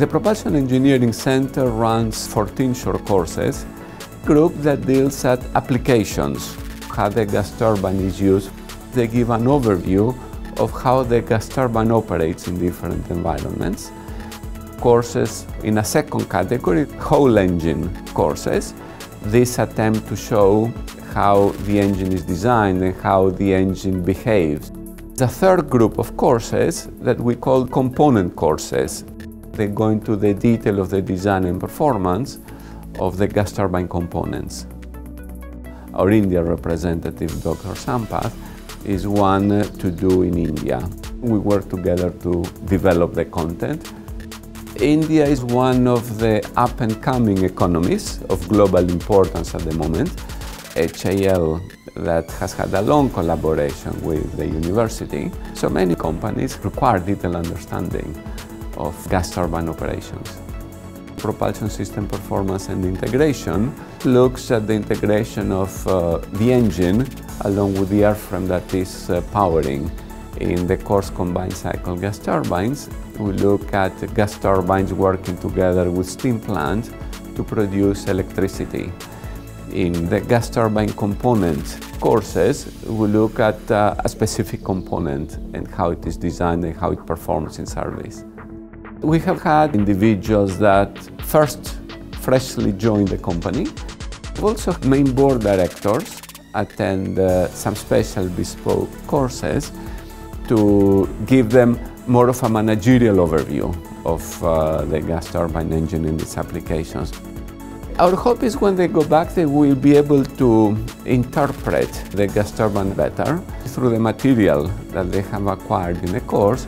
The Propulsion Engineering Center runs 14 short courses, group that deals at applications, how the gas turbine is used. They give an overview of how the gas turbine operates in different environments. Courses in a second category, whole engine courses. This attempt to show how the engine is designed and how the engine behaves. The third group of courses that we call component courses. They go into the detail of the design and performance of the gas turbine components. Our India representative, Dr. Sampath, is one uh, to do in India. We work together to develop the content. India is one of the up and coming economies of global importance at the moment. HAL that has had a long collaboration with the university, so many companies require detailed understanding of gas turbine operations. Propulsion system performance and integration looks at the integration of uh, the engine along with the airframe that is uh, powering. In the course combined cycle gas turbines, we look at gas turbines working together with steam plants to produce electricity. In the gas turbine component courses, we look at uh, a specific component and how it is designed and how it performs in service. We have had individuals that first freshly joined the company. Also, main board directors attend uh, some special bespoke courses to give them more of a managerial overview of uh, the gas turbine engine and its applications. Our hope is when they go back, they will be able to interpret the gas turbine better through the material that they have acquired in the course